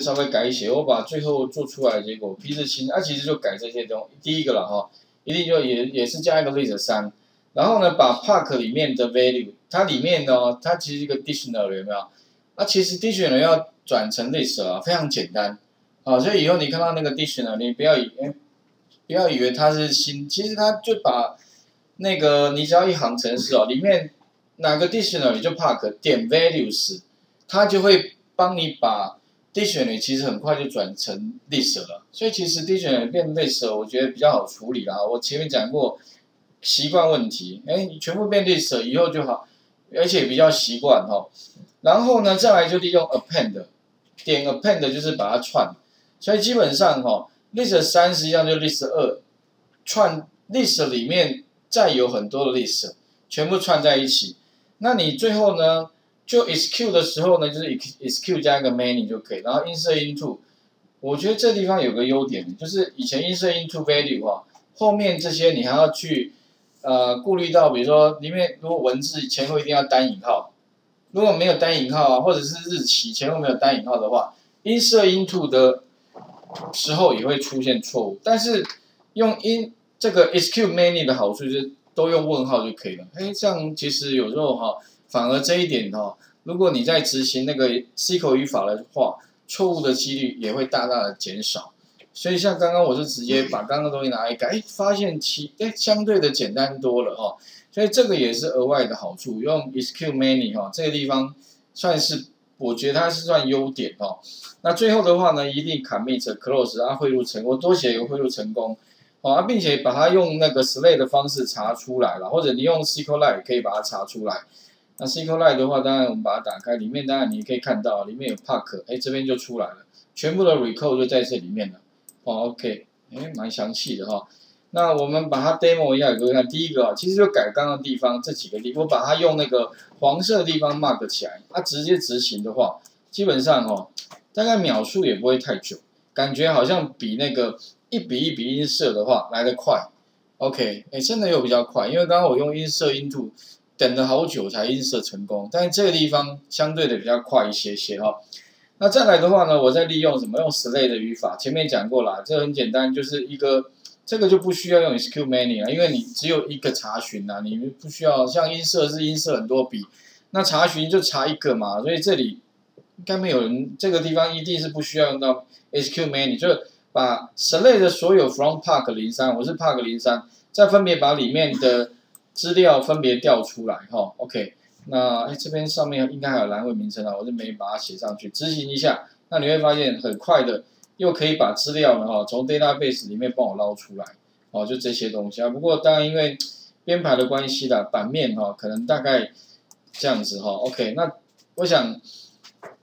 稍微改写，我把最后做出来的结果 P 字清，它其实就改这些东西。第一个了哈，一定就也也是加一个 list 三，然后呢，把 Park 里面的 value，它里面呢，它其实一个 dictionary 有没有？那其实 dictionary 要转成 list 啊，非常简单啊，所以以后你看到那个 dictionary，你不要以哎，不要以为它是新，其实它就把那个你只要一行程式哦，里面哪个 dictionary 就 Park 点 values，它就会帮你把 dictionary 其实很快就转成 list 了，所以其实 dictionary 变 list 我觉得比较好处理啦。我前面讲过习惯问题，哎，你全部变 list 以后就好，而且比较习惯哈。然后呢，再来就利用 append，点 append 就是把它串，所以基本上哈，list 三实际上就 list 二，串 list 里面再有很多的 list，全部串在一起，那你最后呢？就 execute 的时候呢，就是 execute 加一个 many 就可以，然后 insert into，我觉得这地方有个优点，就是以前 insert into value 啊，后面这些你还要去呃顾虑到，比如说里面如果文字前后一定要单引号，如果没有单引号啊，或者是日期前后没有单引号的话，insert into 的时候也会出现错误。但是用 in 这个 execute many 的好处就是都用问号就可以了。哎，这样其实有时候哈。反而这一点哦，如果你在执行那个 SQL 语法的话，错误的几率也会大大的减少。所以像刚刚我是直接把刚刚东西拿来改，发现其哎相对的简单多了哦。所以这个也是额外的好处，用 SQL Many 哈，这个地方算是我觉得它是算优点哦。那最后的话呢，一定 commit close 啊汇入成功，多写一个汇入成功，好啊，并且把它用那个 slate 的方式查出来了，或者你用 SQLite 可以把它查出来。那 SQLite 的话，当然我们把它打开，里面当然你可以看到，里面有 Park，哎，这边就出来了，全部的 Recall 就在这里面了。哦，OK，哎，蛮详细的哈。那我们把它 Demo 一下，各位看，第一个啊，其实就改刚刚地方这几个地方，我把它用那个黄色的地方 Mark 起来，它直接执行的话，基本上哦，大概秒数也不会太久，感觉好像比那个一比一比音色的话来得快。OK，哎，真的又比较快，因为刚刚我用音色 Into。等了好久才映射成功，但是这个地方相对的比较快一些些哈。那再来的话呢，我再利用什么？用 slate 的语法，前面讲过了，这很简单，就是一个这个就不需要用 SQL many 啊，因为你只有一个查询呐，你不需要像音色是音色很多笔，那查询就查一个嘛，所以这里应该没有人这个地方一定是不需要用到 SQL many，就把 slate 的所有 from park 零三，我是 park 零三，再分别把里面的。资料分别调出来哈，OK，那哎这边上面应该还有栏位名称啊，我就没把它写上去。执行一下，那你会发现很快的又可以把资料呢哈从 database 里面帮我捞出来，哦就这些东西啊。不过当然因为编排的关系啦，版面哈可能大概这样子哈，OK，那我想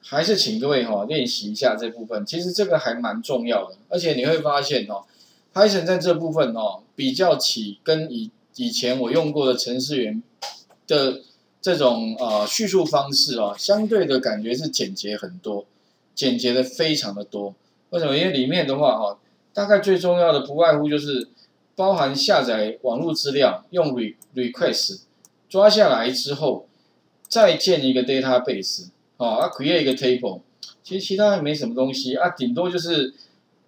还是请各位哈练习一下这部分，其实这个还蛮重要的，而且你会发现哦，Python 在这部分哦比较起跟以以前我用过的程式员的这种呃叙述方式啊，相对的感觉是简洁很多，简洁的非常的多。为什么？因为里面的话哈，大概最重要的不外乎就是包含下载网络资料，用 re request 抓下来之后，再建一个 database 哦啊，create 一个 table。其实其他也没什么东西啊，顶多就是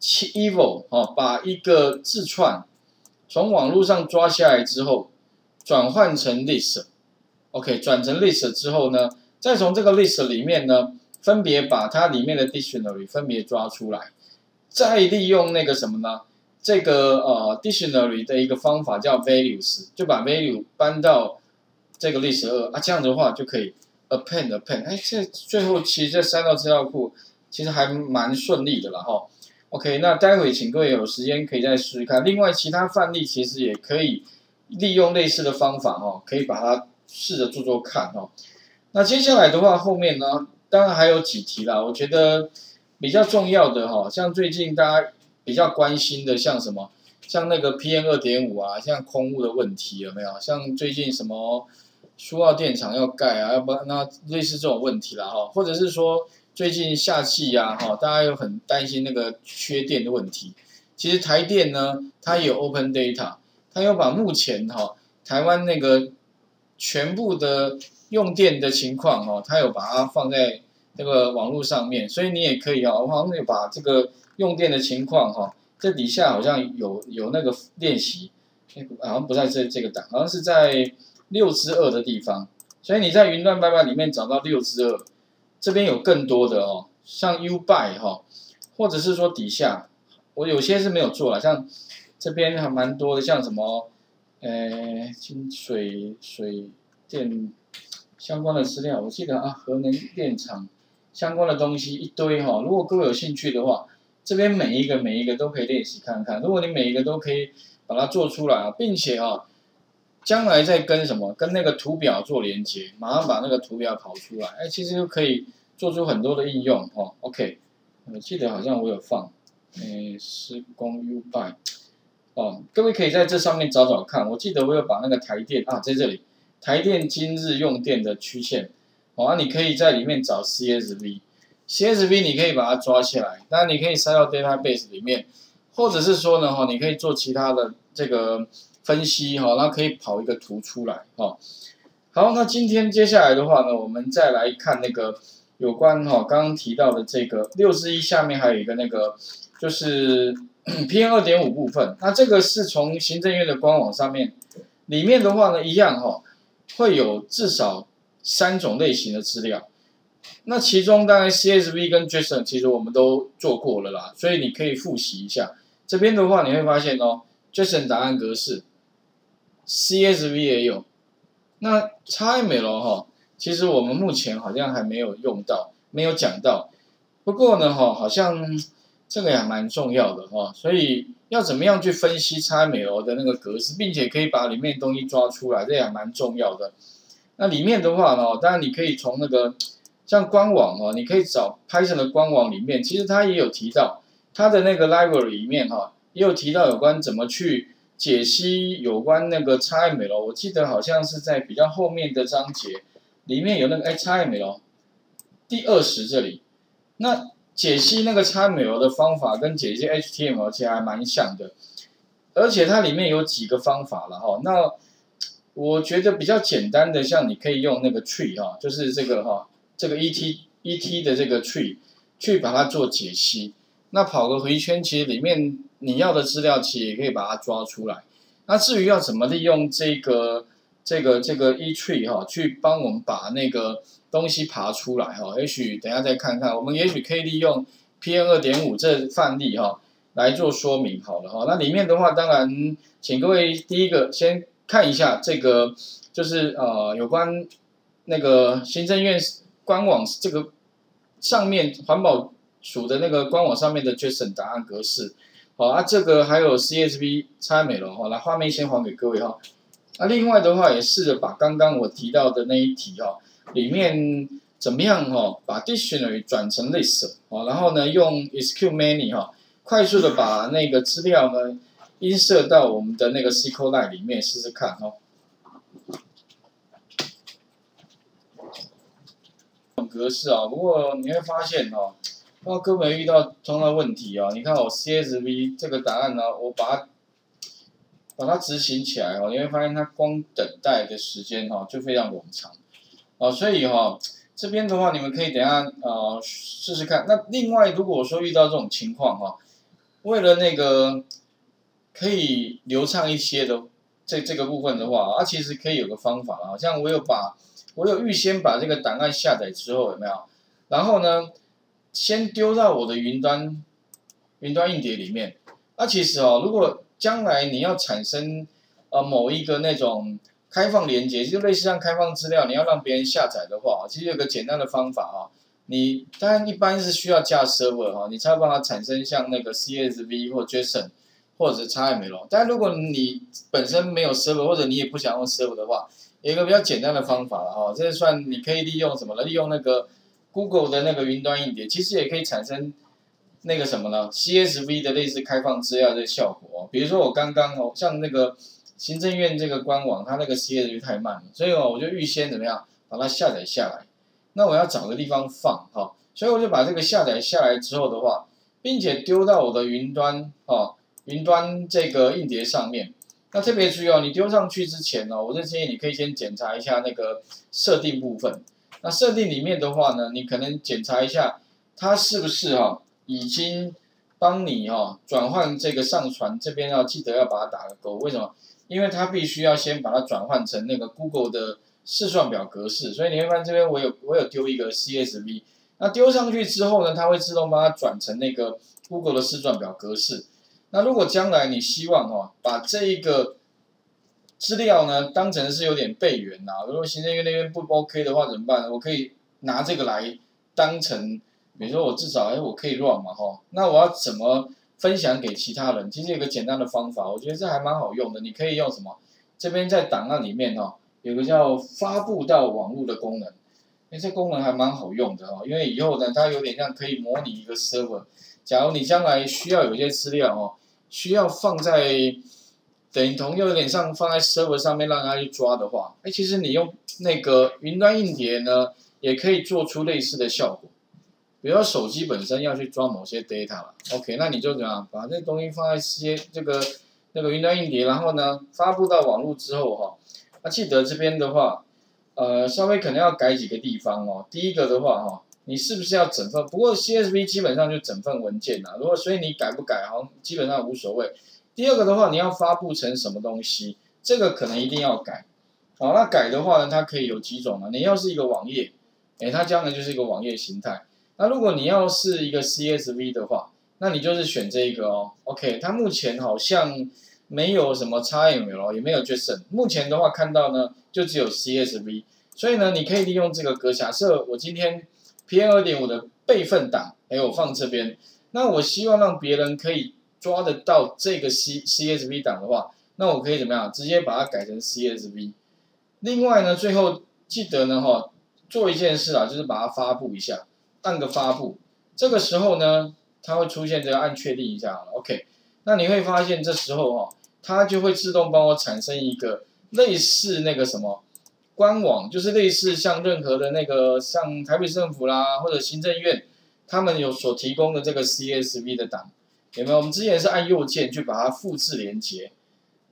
evil 啊，把一个字串。从网络上抓下来之后，转换成 list，OK，转成 list 之后呢，再从这个 list 里面呢，分别把它里面的 dictionary 分别抓出来，再利用那个什么呢？这个呃 dictionary 的一个方法叫 values，就把 value 搬到这个 list 二啊，这样的话就可以 append append，哎，这最后其实这三道资料库其实还蛮顺利的了哈。OK，那待会请各位有时间可以再试试看。另外，其他范例其实也可以利用类似的方法哦，可以把它试着做做看哦。那接下来的话，后面呢，当然还有几题啦。我觉得比较重要的哈，像最近大家比较关心的，像什么，像那个 PM 二点五啊，像空污的问题有没有？像最近什么苏澳电厂要盖啊，要不那类似这种问题啦哈，或者是说。最近夏季呀，哈，大家又很担心那个缺电的问题。其实台电呢，它有 Open Data，它有把目前哈台湾那个全部的用电的情况哈，它有把它放在那个网络上面，所以你也可以啊，我好像有把这个用电的情况哈，这底下好像有有那个练习，好像不在这这个档，好像是在六之二的地方，所以你在云端拜拜里面找到六之二，这边有更多的哦，像 U 拜哈，或者是说底下我有些是没有做了，像这边还蛮多的，像什么呃金水水电相关的资料，我记得啊核能电厂。相关的东西一堆哈，如果各位有兴趣的话，这边每一个每一个都可以练习看看。如果你每一个都可以把它做出来啊，并且啊，将来再跟什么跟那个图表做连接，马上把那个图表跑出来，哎，其实就可以做出很多的应用哦。OK，我记得好像我有放，哎，施工 U by，哦，各位可以在这上面找找看。我记得我有把那个台电啊，在这里，台电今日用电的曲线。啊，你可以在里面找 CSV，CSV 你可以把它抓起来，那你可以塞到 database 里面，或者是说呢，哈，你可以做其他的这个分析，哈，然后可以跑一个图出来，哈。好，那今天接下来的话呢，我们再来看那个有关哈刚刚提到的这个六十一下面还有一个那个就是 PM 二点五部分，那这个是从行政院的官网上面，里面的话呢一样哈，会有至少。三种类型的资料，那其中当然 CSV 跟 JSON 其实我们都做过了啦，所以你可以复习一下。这边的话你会发现哦，JSON 答案格式，CSV 也有。那 XML 哈，其实我们目前好像还没有用到，没有讲到。不过呢哈，好像这个也蛮重要的哈，所以要怎么样去分析 XML 的那个格式，并且可以把里面东西抓出来，这也蛮重要的。那里面的话呢，当然你可以从那个像官网哦，你可以找 Python 的官网里面，其实它也有提到它的那个 library 里面哈，也有提到有关怎么去解析有关那个 XML。我记得好像是在比较后面的章节里面有那个哎 XML 第二十这里，那解析那个 XML 的方法跟解析 HTML 其实还蛮像的，而且它里面有几个方法了哈，那。我觉得比较简单的，像你可以用那个 tree 哈，就是这个哈，这个 et et 的这个 tree 去把它做解析。那跑个回圈，其实里面你要的资料其实也可以把它抓出来。那至于要怎么利用这个这个这个 e tree 哈，去帮我们把那个东西爬出来哈，也许等下再看看，我们也许可以利用 PM 二点五这范例哈来做说明好了哈。那里面的话，当然请各位第一个先。看一下这个，就是呃，有关那个行政院官网这个上面环保署的那个官网上面的 JSON 答案格式，好啊，这个还有 CSV 差美了哈，来画面先还给各位哈。那另外的话也试着把刚刚我提到的那一题哈，里面怎么样哈，把 Dictionary 转成 List 啊，然后呢用 SQLmany 哈，快速的把那个资料呢。映射到我们的那个 SQLite 里面试试看哦。格式啊，不过你会发现哦，那根本遇到同样的问题啊。你看我 CSV 这个答案呢，我把它把它执行起来哦，你会发现它光等待的时间哈就非常冗长哦。所以哈，这边的话你们可以等下啊试试看。那另外如果说遇到这种情况哈，为了那个。可以流畅一些的这这个部分的话，啊，其实可以有个方法好像我有把，我有预先把这个档案下载之后有没有？然后呢，先丢到我的云端云端硬碟里面。那其实哦，如果将来你要产生呃某一个那种开放连接，就类似像开放资料，你要让别人下载的话，其实有个简单的方法啊。你当然一般是需要架 server 哈，你才有办法产生像那个 CSV 或 JSON。或者是 XML，但如果你本身没有 server，或者你也不想用 server 的话，有一个比较简单的方法了哈，这算你可以利用什么呢？利用那个 Google 的那个云端硬碟，其实也可以产生那个什么呢？CSV 的类似开放资料的效果。比如说我刚刚哦，像那个行政院这个官网，它那个 CSV 太慢了，所以哦，我就预先怎么样把它下载下来。那我要找个地方放哈，所以我就把这个下载下来之后的话，并且丢到我的云端哈。云端这个硬碟上面，那特别注意哦，你丢上去之前呢，我是建议你可以先检查一下那个设定部分。那设定里面的话呢，你可能检查一下，它是不是哈已经帮你哈转换这个上传这边要记得要把它打个勾，为什么？因为它必须要先把它转换成那个 Google 的试算表格式，所以你会发现这边我有我有丢一个 CSV，那丢上去之后呢，它会自动帮它转成那个 Google 的试算表格式。那如果将来你希望哈把这一个资料呢，当成是有点备援呐。如果行政院那边不 OK 的话怎么办？我可以拿这个来当成，比如说我至少哎我可以 run 嘛哈。那我要怎么分享给其他人？其实有个简单的方法，我觉得这还蛮好用的。你可以用什么？这边在档案里面哈，有个叫发布到网络的功能。哎，这功能还蛮好用的哦，因为以后呢，它有点像可以模拟一个 server。假如你将来需要有一些资料哦，需要放在。等同又有点像放在 server 上面让它去抓的话，哎，其实你用那个云端硬碟呢，也可以做出类似的效果。比如说手机本身要去抓某些 data 了，OK，那你就怎样把这东西放在些这个那个云端硬碟，然后呢发布到网络之后哈，那记得这边的话，呃，稍微可能要改几个地方哦。第一个的话哈，你是不是要整份？不过 CSV 基本上就整份文件呐，如果所以你改不改，好像基本上无所谓。第二个的话，你要发布成什么东西？这个可能一定要改。好，那改的话呢，它可以有几种呢？你要是一个网页，哎，它将来就是一个网页形态。那如果你要是一个 CSV 的话，那你就是选这一个哦。OK，它目前好像没有什么 XML，也没有 JSON。目前的话看到呢，就只有 CSV。所以呢，你可以利用这个格。假设我今天 PM 二点五的备份档，哎，我放这边。那我希望让别人可以。抓得到这个 C CSV 档的话，那我可以怎么样？直接把它改成 CSV。另外呢，最后记得呢哈，做一件事啊，就是把它发布一下，按个发布。这个时候呢，它会出现这个按确定一下，OK。那你会发现这时候哈，它就会自动帮我产生一个类似那个什么官网，就是类似像任何的那个像台北政府啦或者行政院，他们有所提供的这个 CSV 的档。有没有？我们之前是按右键去把它复制连接，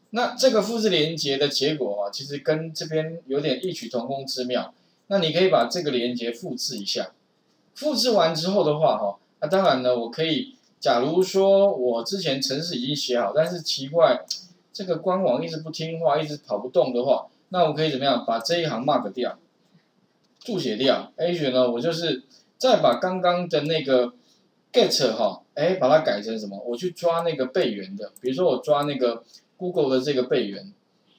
那这个复制连接的结果啊，其实跟这边有点异曲同工之妙。那你可以把这个连接复制一下，复制完之后的话，哈，那当然呢，我可以，假如说我之前程式已经写好，但是奇怪，这个官网一直不听话，一直跑不动的话，那我可以怎么样？把这一行 mark 掉，注写掉。A 选呢，我就是再把刚刚的那个。Get 哈，哎，把它改成什么？我去抓那个备源的，比如说我抓那个 Google 的这个备源，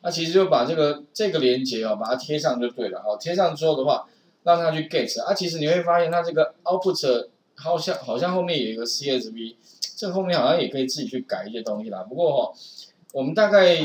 那其实就把这个这个连接哦，把它贴上就对了。好，贴上之后的话，让它去 get 啊，其实你会发现它这个 output 好像好像后面有一个 CSV，这后面好像也可以自己去改一些东西啦。不过哈，我们大概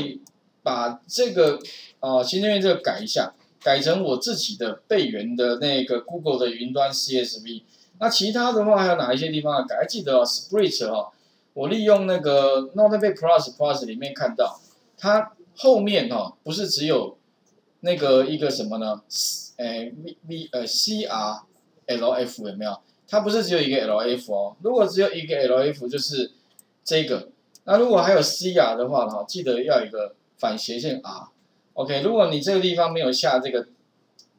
把这个啊行政院这个改一下，改成我自己的备源的那个 Google 的云端 CSV。那其他的话还有哪一些地方要改？记得哦，Sprit 哈，我利用那个 Notepad Plus Plus 里面看到，它后面哈不是只有那个一个什么呢？诶，V V 呃 C R L F 有没有？它不是只有一个 L F 哦。如果只有一个 L F 就是这个。那如果还有 C R 的话哈，记得要一个反斜线 R。OK，如果你这个地方没有下这个。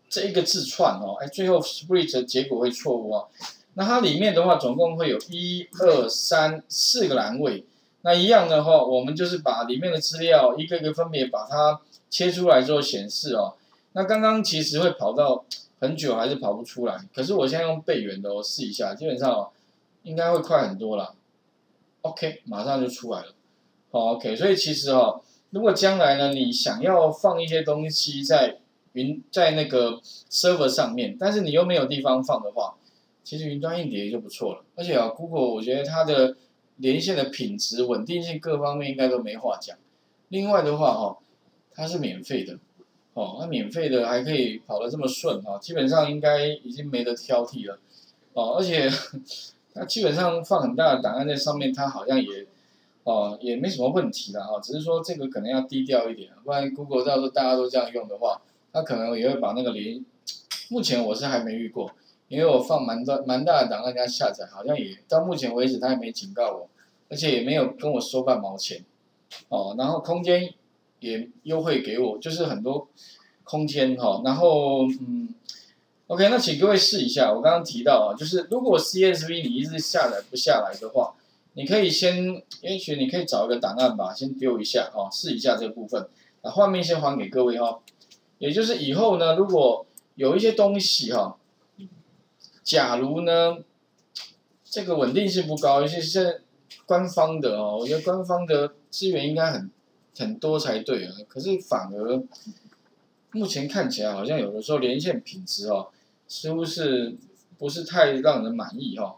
这一个字串哦，哎，最后 split 结果会错误啊。那它里面的话，总共会有一二三四个栏位。那一样的话，我们就是把里面的资料一个一个分别把它切出来之后显示哦。那刚刚其实会跑到很久还是跑不出来，可是我现在用备援的，我试一下，基本上应该会快很多了。OK，马上就出来了。好，OK，所以其实哦，如果将来呢，你想要放一些东西在云在那个 server 上面，但是你又没有地方放的话，其实云端硬碟就不错了。而且啊，Google 我觉得它的连线的品质、稳定性各方面应该都没话讲。另外的话哈，它是免费的，哦，那免费的还可以跑得这么顺哈，基本上应该已经没得挑剔了，哦，而且 它基本上放很大的档案在上面，它好像也哦也没什么问题了哈，只是说这个可能要低调一点，不然 Google 到时候大家都这样用的话。他可能也会把那个连，目前我是还没遇过，因为我放蛮多蛮大的档案，给他下载好像也到目前为止他也没警告我，而且也没有跟我收半毛钱，哦，然后空间也优惠给我，就是很多空间哈，然后嗯，OK，那请各位试一下，我刚刚提到啊，就是如果 CSV 你一直下载不下来的话，你可以先，也许你可以找一个档案吧，先丢一下哈，试一下这个部分，把画面先还给各位哈。也就是以后呢，如果有一些东西哈，假如呢，这个稳定性不高，尤其是官方的哦，我觉得官方的资源应该很很多才对啊，可是反而目前看起来好像有的时候连线品质哦，似乎是不是太让人满意哈？